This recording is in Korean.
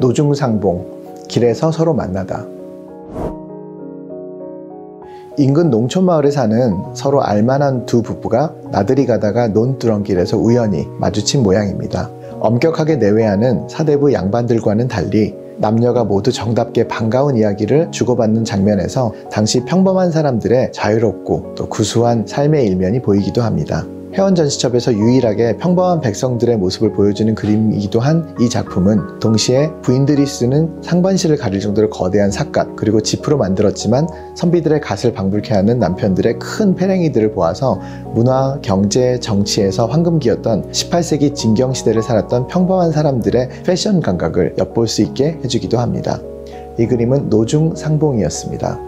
노중상봉 길에서 서로 만나다 인근 농촌 마을에 사는 서로 알만한 두 부부가 나들이 가다가 논두렁길에서 우연히 마주친 모양입니다. 엄격하게 내외하는 사대부 양반들과는 달리 남녀가 모두 정답게 반가운 이야기를 주고받는 장면에서 당시 평범한 사람들의 자유롭고 또 구수한 삶의 일면이 보이기도 합니다. 회원 전시첩에서 유일하게 평범한 백성들의 모습을 보여주는 그림이기도 한 이 작품은 동시에 부인들이 쓰는 상반신을 가릴 정도로 거대한 삿갓 그리고 지프로 만들었지만 선비들의 갓을 방불케 하는 남편들의 큰 패랭이들을 보아서 문화, 경제, 정치에서 황금기였던 18세기 진경시대를 살았던 평범한 사람들의 패션 감각을 엿볼 수 있게 해주기도 합니다. 이 그림은 노중 상봉이었습니다.